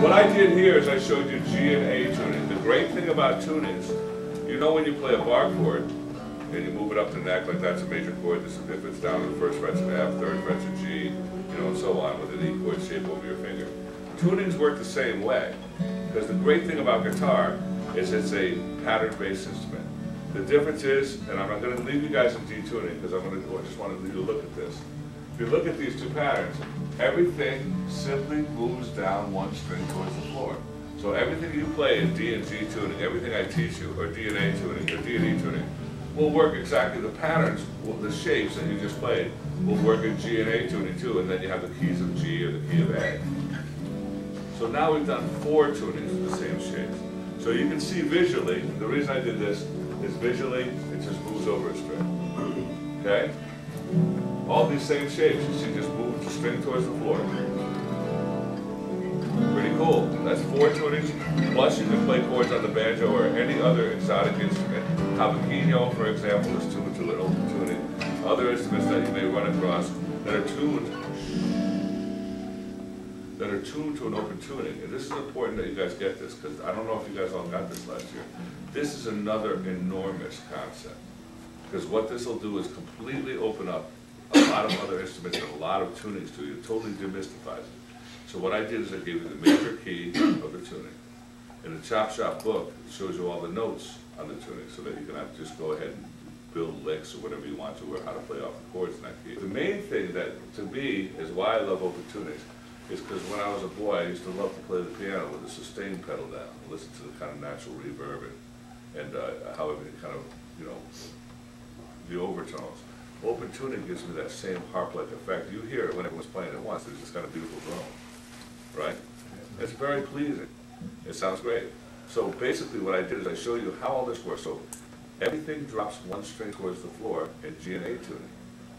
what I did here is I showed you G and A tuning. The great thing about tunings, you know when you play a bar chord, and you move it up the neck like that's a major chord, this is if it's down to the first fret's an F, third fret's G, you know, and so on with an E chord shape over your finger. Tunings work the same way, because the great thing about guitar is it's a pattern-based instrument. The difference is, and I'm not going to leave you guys in D tuning because I'm going to, I just want to you to look at this. If you look at these two patterns, everything simply moves down one string towards the floor. So everything you play in D and G tuning, everything I teach you, or D and A tuning, or D and E tuning, will work exactly, the patterns, the shapes that you just played, will work in G and A tuning too, and then you have the keys of G or the key of A. So now we've done four tunings of the same shapes. So you can see visually, the reason I did this is visually, it just moves over a string. Okay? All these same shapes, you see just move the string towards the floor. Pretty cool. That's four tunings. Plus you can play chords on the banjo or any other exotic instrument. Cavaquinho, for example, is tuned to an open tuning. Other instruments that you may run across that are tuned that are tuned to an open tuning. And this is important that you guys get this, because I don't know if you guys all got this last year. This is another enormous concept. Because what this will do is completely open up a lot of other instruments and a lot of tunings to you, it totally demystifies it. So what I did is I gave you the major key of the tuning. In the Chop Shop book, it shows you all the notes on the tuning, so that you can have, just go ahead and build licks or whatever you want to, or how to play off the chords in that key. The main thing that, to me, is why I love open tunings, is because when I was a boy, I used to love to play the piano with a sustain pedal down, and listen to the kind of natural reverb and, and uh, how it kind of, you know, the overtones. Open tuning gives me that same harp-like effect. You hear it when everyone's playing it once, it's just kind of beautiful drone right? It's very pleasing. It sounds great. So basically what I did is I show you how all this works. So everything drops one string towards the floor in G and A tuning.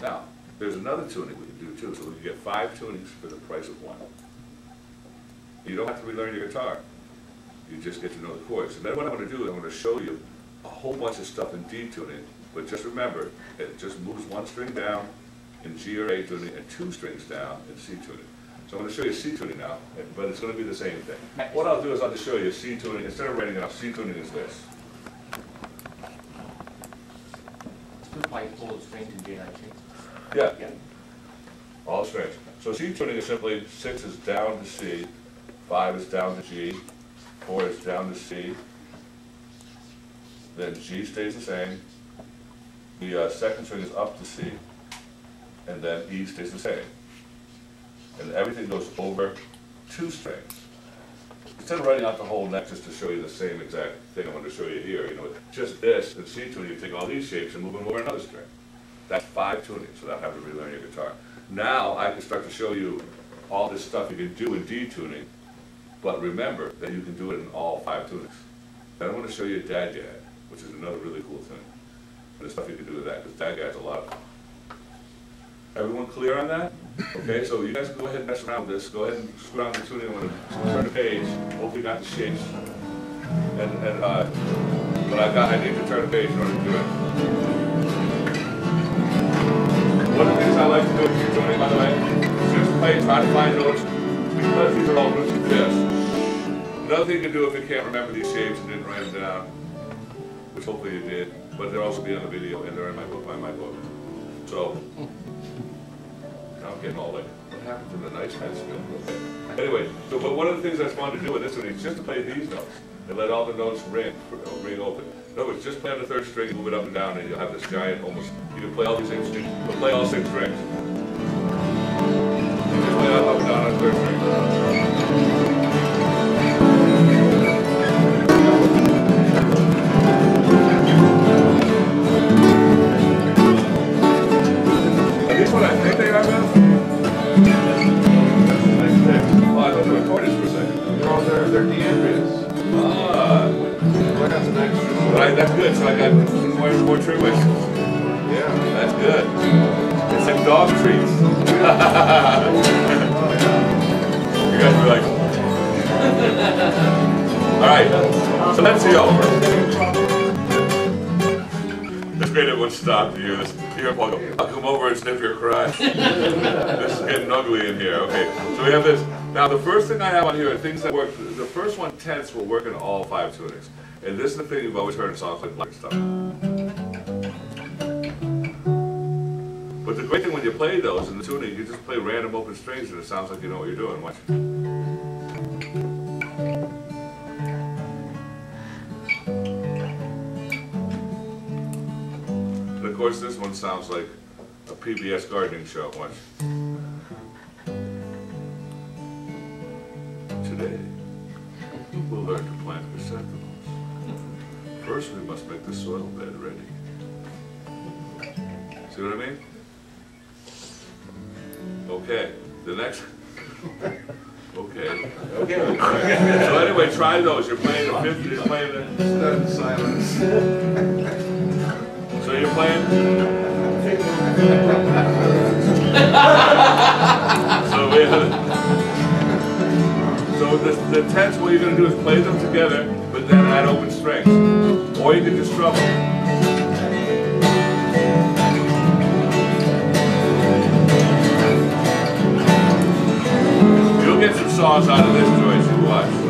Now, there's another tuning we can do too, so we can get five tunings for the price of one. You don't have to relearn your guitar. You just get to know the chords. And then what I'm going to do is I'm going to show you a whole bunch of stuff in D tuning, but just remember, it just moves one string down in G or A tuning and two strings down in C tuning. So I'm going to show you C tuning now, but it's going to be the same thing. What I'll do is I'll just show you C tuning, instead of writing it out, C tuning is this. Still play full string to G nineteen. Yeah, Yeah. all strings. So C tuning is simply six is down to C, five is down to G, four is down to C, then G stays the same, the uh, second string is up to C, and then E stays the same. And everything goes over two strings. Instead of writing out the whole neck just to show you the same exact thing I'm going to show you here, you know, just this, in C tuning, you take all these shapes and move them over another string. That's five tunings without having to relearn your guitar. Now I can start to show you all this stuff you can do in D tuning, but remember that you can do it in all five tunings. Then I want to show you a Dadgad, which is another really cool thing. And the stuff you can do with that, because Dadgad's a lot of. Everyone clear on that? Okay, so you guys go ahead and mess around with this. Go ahead and screw down the tuning. Gonna turn the page. Hopefully got the shapes. And, and, uh, but I got, I need to turn the page in order to do it. One of the things I like to do with tuning, by the way, is just play, try to find notes, because these are all groups of fifths. Another thing you can do if you can't remember these shapes and didn't write them down, which hopefully you did, but they'll also be on the video and they're in my book, by my book. So, I'm getting all like, what happened to the nice spin? Anyway, so, but one of the things I just wanted to do with this one is just to play these notes and let all the notes ring, ring open. In other words, just play on the third string, move it up and down, and you'll have this giant, almost, you can play all these same strings, but play all six strings. And just play up and down on the third string. Ah, I got some extras. right, that's good, so I got more, more true wishes. Yeah. That's good. It's like dog treats. You guys were like. All right, so let's see over. It's great everyone stopped to hear this. You hear Paul go, I'll come over and sniff your crotch. This is getting ugly in here. Okay, so we have this Now, the first thing I have on here are things that work, the first one, tenths, will work in all five tunings. And this is the thing you've always heard in songs like Black Stuff. But the great thing when you play those in the tuning, you just play random open strings and it sounds like you know what you're doing. Watch. And of course, this one sounds like a PBS gardening show. Watch. We'll learn to plant chrysanthemums. First, we must make the soil bed ready. See what I mean? Okay, the next. Okay. Okay. So anyway, try those. You're playing the fifth, you're playing the, Stunned silence. so you're playing. So we have. So the, the tenths, what you're gonna do is play them together, but then add open strings. Or you can just them. You'll get some songs out of this, Joyce, you watch.